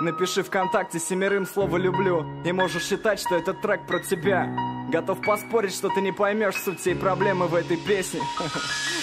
Напиши ВКонтакте семерым слово «люблю» И можешь считать, что этот трек про тебя Готов поспорить, что ты не поймешь суть всей проблемы в этой песне.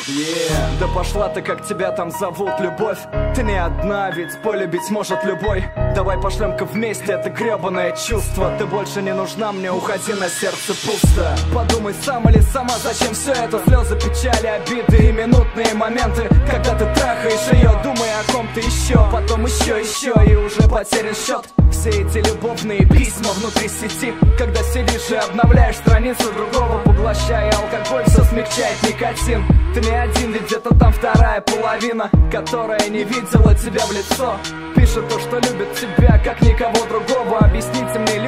Yeah. Да пошла ты, как тебя там зовут, любовь. Ты не одна, ведь полюбить может любой. Давай пошлем-ка вместе это гребаное чувство. Ты больше не нужна мне, уходи на сердце пусто. Подумай сам или сама, зачем все это? Слезы, печали, обиды и минутные моменты. Когда ты трахаешь ее, думай о ком-то еще Потом еще, еще и уже потерян счет Все эти любовные письма внутри сети. Когда сидишь и обновляешь страницу другого Поглощая алкоголь, все смягчает никотин. Ты не один, ведь где-то там вторая половина Которая не видела тебя в лицо. Пишет то, что любит тебя, как никого другого. Объясните мне,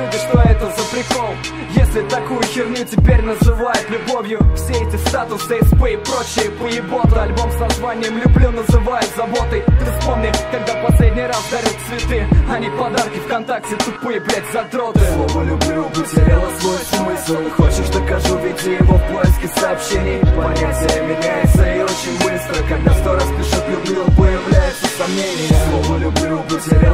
это за прикол. Если такую херню теперь называют любовью Все эти статусы, СП и прочие поеботы. Альбом с названием «Люблю» называют заботой. Ты вспомни, когда последний раз дарил цветы А не подарки ВКонтакте, тупые, блядь, задроты. Слово «люблю» потеряло свой смысл. Хочешь докажу, веди его в поиске сообщений. Понятие меняется и очень быстро. Когда сто раз пишет «люблю», появляется сомнение. Слово «люблю» потеряло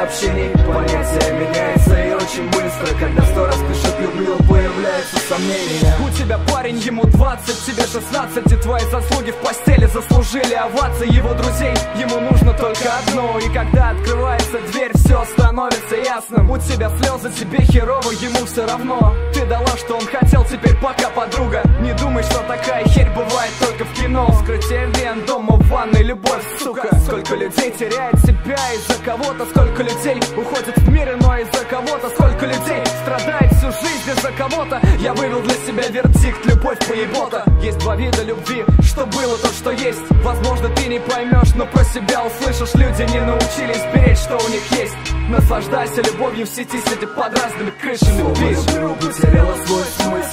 сообщений Понятие меняется и очень быстро Когда сто раз пишет «люблю», появляется сомнение У тебя парень, ему 20, тебе 16 И твои заслуги в постели заслужили овации его друзей. Ему нужно только одно И когда открывается дверь, все становится ясным. У тебя слезы, тебе херово, ему все равно. Ты дала, что он хотел, теперь пока подруга. Не думай, что такая херь бывает только в кино. Вскрытие вен, дома в ванной, любовь, сука. Сколько людей теряет себя из-за кого-то Сколько людей уходит в мир иной из-за кого-то Сколько людей страдает всю жизнь из-за кого-то. Я вывел для себя вердикт, любовь поебота Есть два вида любви, что было, то, что есть. Возможно, ты не поймешь, но про себя услышишь. Люди не научились беречь, что у них есть. Наслаждайся любовью в сети, сидя под разными крышами, «люблю» потеряло свой смысл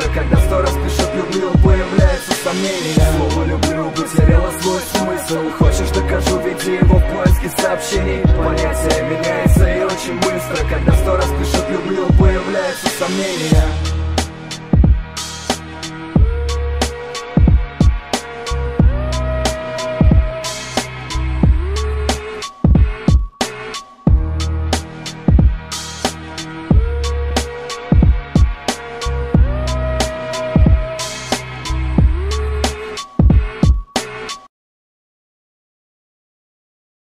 быстро Когда сто раз пишет «люблю», появляется сомнение. Слово «люблю» потеряло свой смысл. Хочешь докажу, веди его в поиске сообщений. Понятие меняется и очень быстро. Когда сто раз пишет «люблю», появляется сомнение